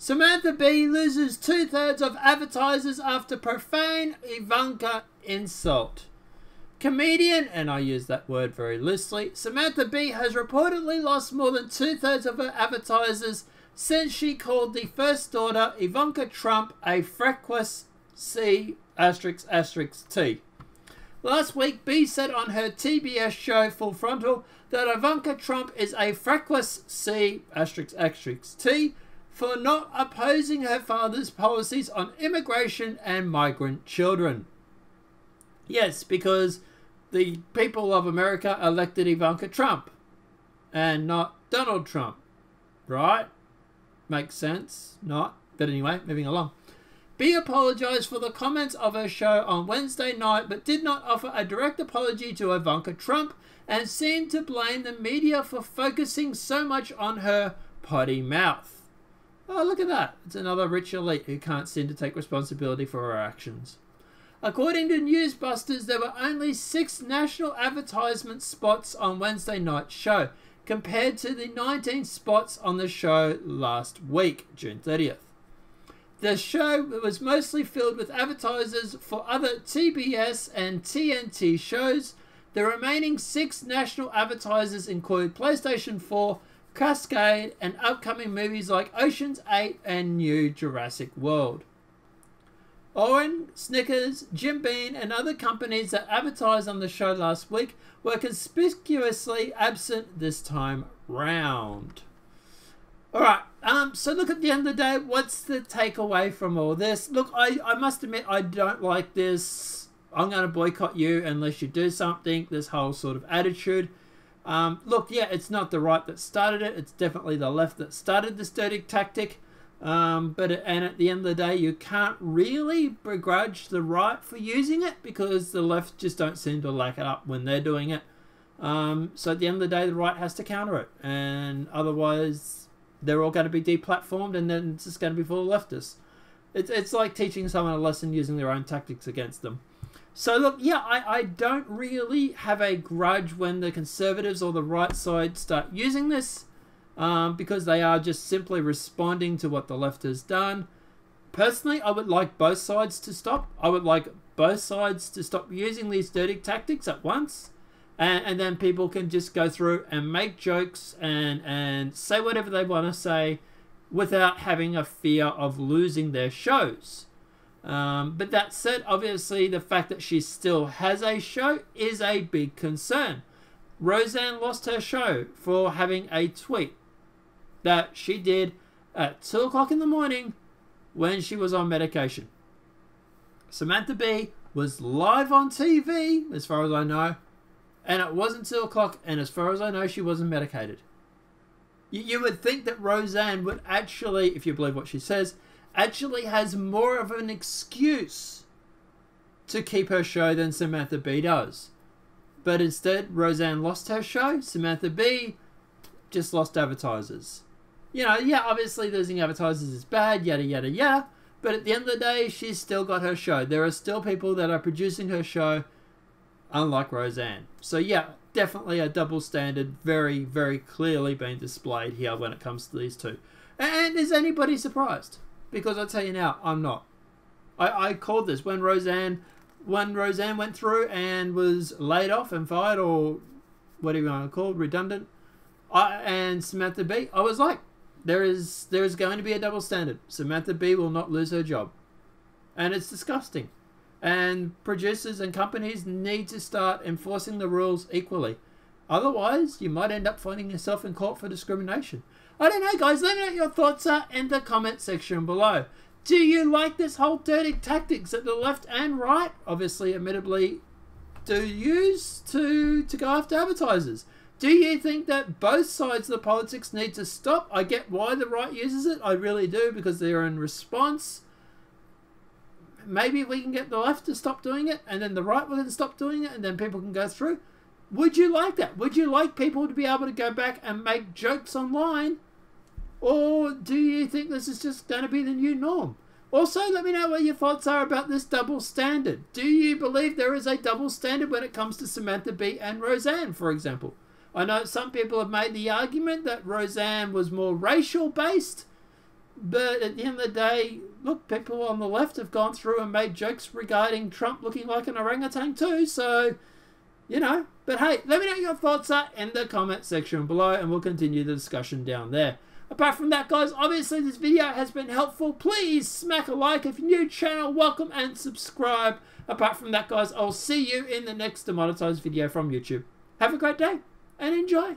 Samantha Bee loses two thirds of advertisers after profane Ivanka insult. Comedian, and I use that word very loosely, Samantha Bee has reportedly lost more than two thirds of her advertisers since she called the first daughter, Ivanka Trump, a frequous C asterisk asterisk T. Last week, Bee said on her TBS show Full Frontal that Ivanka Trump is a frequous C asterisk asterisk T for not opposing her father's policies on immigration and migrant children. Yes, because the people of America elected Ivanka Trump and not Donald Trump. Right? Makes sense? Not? But anyway, moving along. Bee apologized for the comments of her show on Wednesday night, but did not offer a direct apology to Ivanka Trump and seemed to blame the media for focusing so much on her potty mouth. Oh, look at that. It's another rich elite who can't seem to take responsibility for her actions. According to Newsbusters, there were only six national advertisement spots on Wednesday night's show, compared to the 19 spots on the show last week, June 30th. The show was mostly filled with advertisers for other TBS and TNT shows. The remaining six national advertisers include PlayStation 4, Cascade, and upcoming movies like Ocean's 8 and New Jurassic World. Owen, Snickers, Jim Beam, and other companies that advertised on the show last week were conspicuously absent this time round. Alright, um, so look at the end of the day, what's the takeaway from all this? Look, I, I must admit, I don't like this. I'm going to boycott you unless you do something, this whole sort of attitude. Um, look, yeah, it's not the right that started it. It's definitely the left that started this dirty tactic. Um, but and at the end of the day, you can't really begrudge the right for using it because the left just don't seem to lack it up when they're doing it. Um, so at the end of the day, the right has to counter it, and otherwise, they're all going to be deplatformed, and then it's just going to be full of leftists. It's it's like teaching someone a lesson using their own tactics against them. So look, yeah, I, I don't really have a grudge when the conservatives or the right side start using this um, because they are just simply responding to what the left has done. Personally, I would like both sides to stop. I would like both sides to stop using these dirty tactics at once. And, and then people can just go through and make jokes and, and say whatever they want to say without having a fear of losing their shows. Um, but that said, obviously, the fact that she still has a show is a big concern. Roseanne lost her show for having a tweet that she did at 2 o'clock in the morning when she was on medication. Samantha Bee was live on TV, as far as I know, and it wasn't 2 o'clock, and as far as I know, she wasn't medicated. You, you would think that Roseanne would actually, if you believe what she says, actually has more of an excuse to keep her show than Samantha Bee does. But instead, Roseanne lost her show. Samantha Bee just lost advertisers. You know, yeah, obviously losing advertisers is bad, yada, yada, yada. But at the end of the day, she's still got her show. There are still people that are producing her show, unlike Roseanne. So, yeah, definitely a double standard, very, very clearly being displayed here when it comes to these two. And is anybody surprised? Because I tell you now, I'm not. I, I called this when Roseanne when Roseanne went through and was laid off and fired or whatever you want to call it, redundant. I, and Samantha Bee, I was like, there is there is going to be a double standard. Samantha Bee will not lose her job, and it's disgusting. And producers and companies need to start enforcing the rules equally. Otherwise, you might end up finding yourself in court for discrimination. I don't know, guys. Let me know what your thoughts are in the comment section below. Do you like this whole dirty tactics that the left and right, obviously, admittedly, do use to to go after advertisers? Do you think that both sides of the politics need to stop? I get why the right uses it. I really do because they're in response. Maybe we can get the left to stop doing it, and then the right will then stop doing it, and then people can go through. Would you like that? Would you like people to be able to go back and make jokes online or do you think this is just going to be the new norm? Also, let me know what your thoughts are about this double standard. Do you believe there is a double standard when it comes to Samantha Bee and Roseanne, for example? I know some people have made the argument that Roseanne was more racial based, But at the end of the day, look, people on the left have gone through and made jokes regarding Trump looking like an orangutan too, so, you know. But hey, let me know what your thoughts are in the comment section below and we'll continue the discussion down there. Apart from that, guys, obviously this video has been helpful. Please smack a like. If you're new channel, welcome and subscribe. Apart from that, guys, I'll see you in the next demonetized video from YouTube. Have a great day and enjoy.